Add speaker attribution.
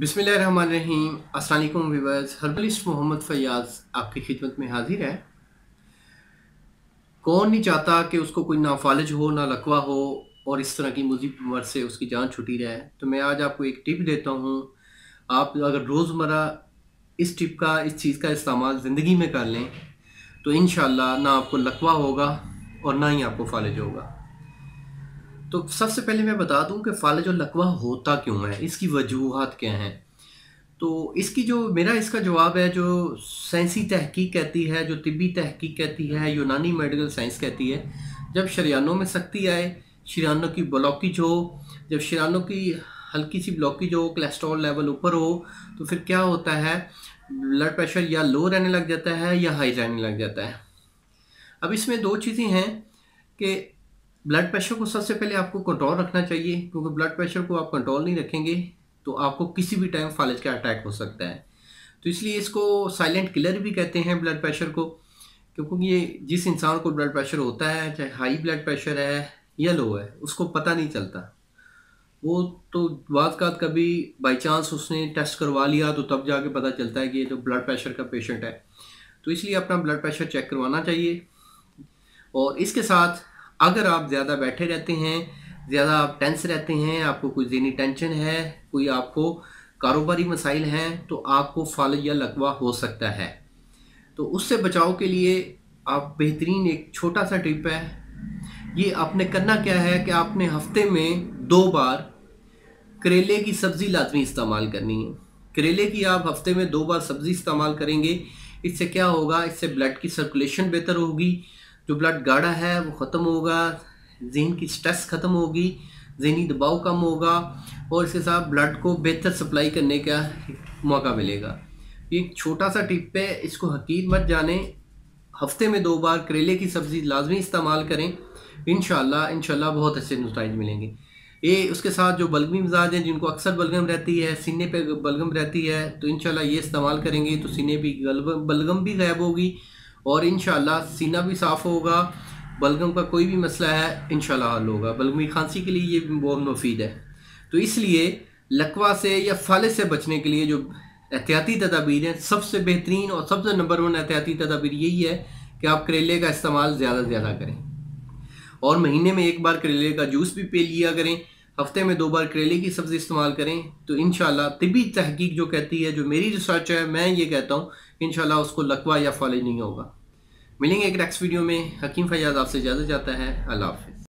Speaker 1: بسم اللہ الرحمن الرحیم۔ السلام علیکم ویورز۔ ہربلسٹ محمد فیاض آپ کی خدمت میں حاضر ہے۔ کون نہیں چاہتا کہ اس کو کوئی نہ فالج ہو، نہ لکوہ ہو اور اس طرح کی مزید عمر سے اس کی جان چھٹی رہے۔ تو میں آج آپ کو ایک ٹپ دیتا ہوں۔ آپ اگر روزمرہ اس ٹپ کا، اس چیز کا استعمال زندگی میں کر لیں، تو انشاءاللہ نہ آپ کو لکوہ ہوگا اور نہ ہی آپ کو فالج ہوگا۔ تو سب سے پہلے میں بتا دوں کہ فالج اور لکوہ ہوتا کیوں ہے؟ اس کی وجوہات کیا ہیں؟ تو اس کی جو میرا اس کا جواب ہے، جو سائنسی تحقیق کہتی ہے، جو طبی تحقیق کہتی ہے، یونانی میڈیکل سائنس کہتی ہے، جب شریانوں میں سختی آئے، شریانوں کی بلاکیج ہو جب شریانوں کی ہلکی سی بلاکیج ہو کلیسٹرول لیول اوپر ہو، تو پھر کیا ہوتا ہے؟ بلڈ پریشر یا لو رہنے لگ جاتا ہے یا ہائی رہنے لگ جاتا ہے۔ اب اس میں دو چیزیں ہیں کہ بلڈ پریشر کو سب سے پہلے آپ کو کنٹرول رکھنا چاہیے، کیونکہ بلڈ پریشر کو آپ کنٹرول نہیں رکھیں گے تو آپ کو کسی بھی ٹائم فالج کا اٹیک ہو سکتا ہے۔ تو اس لیے اس کو سائلنٹ کلر بھی کہتے ہیں بلڈ پریشر کو، کیونکہ یہ جس انسان کو بلڈ پریشر ہوتا ہے، چاہے ہائی بلڈ پریشر ہے یا لو ہے، اس کو پتہ نہیں چلتا۔ وہ تو بعض کا کبھی بائی چانس اس نے ٹیسٹ کروا لیا تو تب جا کے پتہ چلتا ہے کہ یہ جو بلڈ پریشر کا پیشنٹ ہے۔ تو اس لیے اپنا بلڈ پریشر چیک کروانا چاہیے۔ اور اس کے ساتھ اگر آپ زیادہ بیٹھے رہتے ہیں، زیادہ آپ ٹینس رہتے ہیں، آپ کو کوئی ذہنی ٹینشن ہے، کوئی آپ کو کاروباری مسائل ہیں، تو آپ کو فالج یا لکوہ ہو سکتا ہے۔ تو اس سے بچاؤ کے لیے آپ بہترین ایک چھوٹا سا ٹرپ ہے۔ یہ آپ نے کرنا کیا ہے کہ آپ نے ہفتے میں دو بار کریلے کی سبزی لازمی استعمال کرنی ہے۔ کریلے کی آپ ہفتے میں دو بار سبزی استعمال کریں گے۔ اس سے کیا ہوگا؟ اس سے بلڈ کی سرکولیشن بہتر ہوگی۔ جو بلڈ گاڑا ہے وہ ختم ہوگا، ذہن کی سٹریس ختم ہوگی، ذہنی دباؤ کم ہوگا اور اس کے ساتھ بلڈ کو بہتر سپلائی کرنے کا موقع ملے گا۔ یہ ایک چھوٹا سا ٹپ ہے، اس کو حقیق مت جانیں۔ ہفتے میں دو بار کریلے کی سبزی لازمی استعمال کریں۔ انشاءاللہ انشاءاللہ بہت اچھے نتائج ملیں گے۔ یہ اس کے ساتھ جو بلگمی مزاج ہیں، جن کو اکثر بلگم رہتی ہے، سینے پہ بلگم رہتی ہے، تو انشاءاللہ یہ استعمال کریں گے۔ تو سینے بھی بلگم بھی غائب ہوگی۔ اور انشاءاللہ سینہ بھی صاف ہوگا بلغم کا کوئی بھی مسئلہ ہے، انشاءاللہ حل ہوگا۔ بلغمی خانسی کے لیے یہ بہت مفید ہے۔ تو اس لیے لکوہ سے یا فالج سے بچنے کے لیے جو احتیاطی تدابیر ہیں، سب سے بہترین اور سب سے نمبر ون احتیاطی تدابیر یہی ہے کہ آپ کریلے کا استعمال زیادہ سے زیادہ کریں۔ اور مہینے میں ایک بار کریلے کا جوس بھی پی لیا کریں۔ ہفتے میں دو بار کریلے کی سبزی استعمال کریں تو انشاءاللہ طبی تحقیق جو کہتی ہے، جو میری ریسرچ ہے، میں یہ کہتا ہوں، انشاءاللہ اس کو لکوا یا فالج نہیں ہوگا۔ ملیں گے ایک نیکسٹ ویڈیو میں۔ حکیم فیاض آپ سے اجازت جاتا ہے۔ اللہ حافظ۔